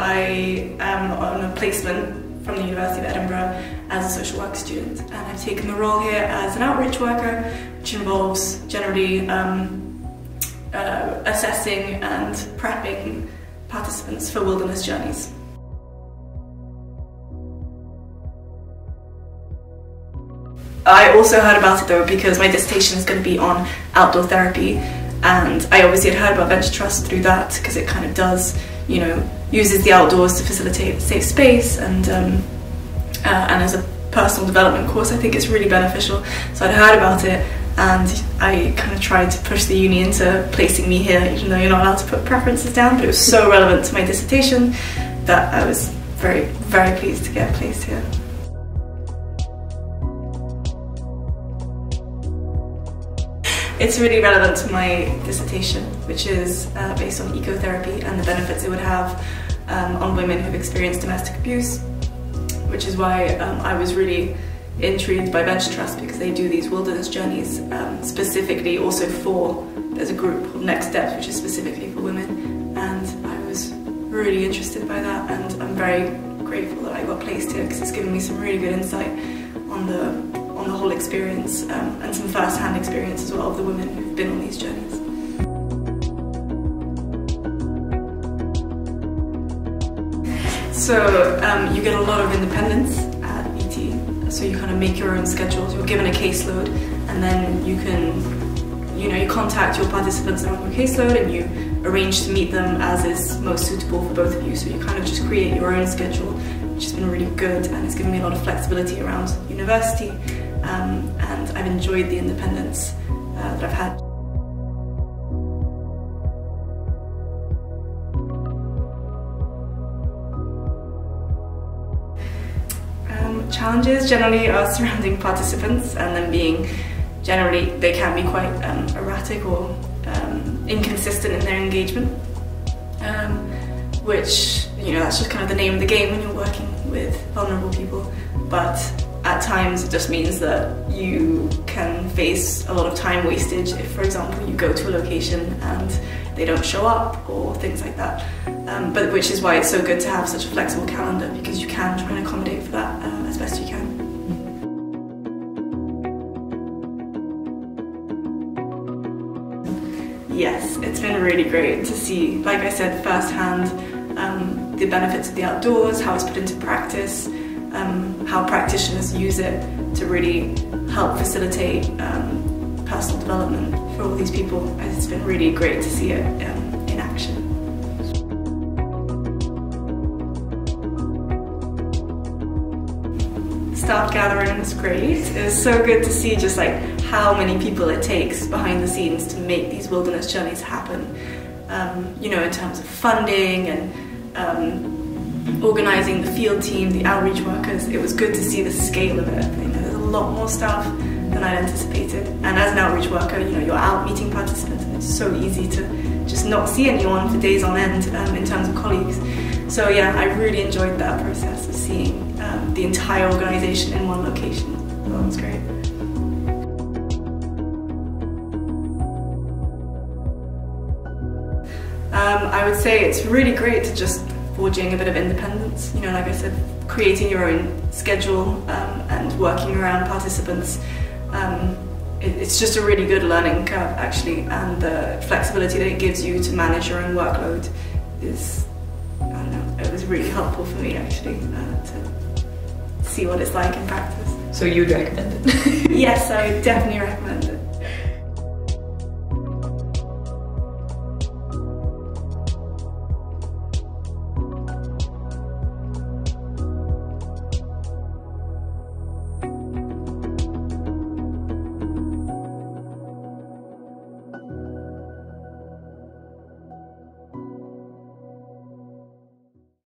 I am on a placement from the University of Edinburgh as a social work student and I've taken the role here as an outreach worker which involves generally um, uh, assessing and prepping participants for wilderness journeys. I also heard about it though because my dissertation is going to be on outdoor therapy and I obviously had heard about Venture Trust through that because it kind of does, you know, uses the outdoors to facilitate safe space and um, uh, and as a personal development course I think it's really beneficial. So I'd heard about it and I kind of tried to push the uni into placing me here even though you're not allowed to put preferences down but it was so relevant to my dissertation that I was very very pleased to get placed here. It's really relevant to my dissertation, which is uh, based on ecotherapy and the benefits it would have um, on women who've experienced domestic abuse, which is why um, I was really intrigued by Venture Trust because they do these wilderness journeys um, specifically also for, there's a group called Next Steps, which is specifically for women, and I was really interested by that and I'm very grateful that I got placed here because it's given me some really good insight on the experience um, and some first-hand experience as well of the women who've been on these journeys. So um, you get a lot of independence at VT, so you kind of make your own schedules, you're given a caseload and then you can, you know, you contact your participants on your caseload and you arrange to meet them as is most suitable for both of you. So you kind of just create your own schedule, which has been really good and it's given me a lot of flexibility around university um, and I've enjoyed the independence uh, that I've had. Um, challenges generally are surrounding participants and them being generally they can be quite um, erratic or um, inconsistent in their engagement um, which you know that's just kind of the name of the game when you're working with vulnerable people but at times it just means that you can face a lot of time wastage if, for example, you go to a location and they don't show up or things like that. Um, but which is why it's so good to have such a flexible calendar because you can try and accommodate for that uh, as best you can. Yes, it's been really great to see, like I said, firsthand um, the benefits of the outdoors, how it's put into practice, um, how practitioners use it to really help facilitate um, personal development for all these people. It's been really great to see it um, in action. Staff gathering was great. It was so good to see just like how many people it takes behind the scenes to make these wilderness journeys happen. Um, you know, in terms of funding and um, organising the field team, the outreach workers, it was good to see the scale of it. You know, there's a lot more staff than I'd anticipated. And as an outreach worker, you know, you're out meeting participants and it's so easy to just not see anyone for days on end um, in terms of colleagues. So yeah, I really enjoyed that process of seeing um, the entire organisation in one location. That was great. Um, I would say it's really great to just forging a bit of independence. You know, like I said, creating your own schedule um, and working around participants. Um, it, it's just a really good learning curve actually, and the flexibility that it gives you to manage your own workload is, I don't know, it was really helpful for me actually uh, to see what it's like in practice. So you'd recommend it? yes, I would definitely recommend it.